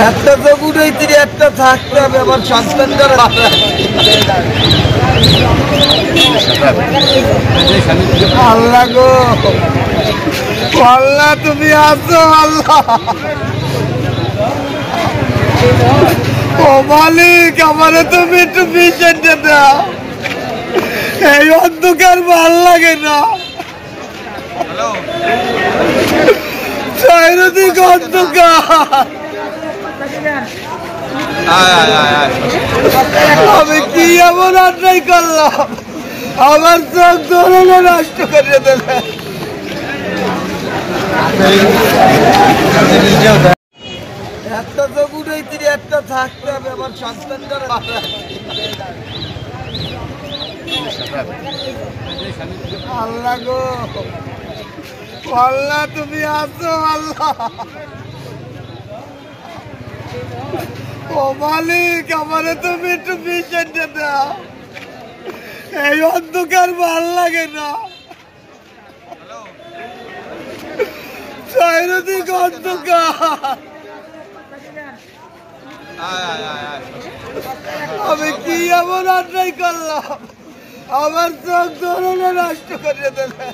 একটা তো উঠেই তিনি একটা থাকতে হবে আমার আল্লাহ গো আল্লাহ তুমি আসো আল্লাহ। ও মালিক আমারে তুমি একটু দাও। এই অন্ধকার ভালো লাগে না। অন্ধকার। আমি কি এমন অন্যায় করলাম? আমার চোখ ধরলে নষ্ট করে দেবে একটা একটা থাকতে হবে আল্লাহ গো, আল্লাহ তুমি আসো আল্লাহ। ও মালিক, আমারে তুমি একটু দাও। এই অন্ধকার ভালো লাগে না। চারিদিক অন্ধকার। আমি কি এমন অন্যায় করলাম? আমার চোখ ধরলে নষ্ট করে দেবে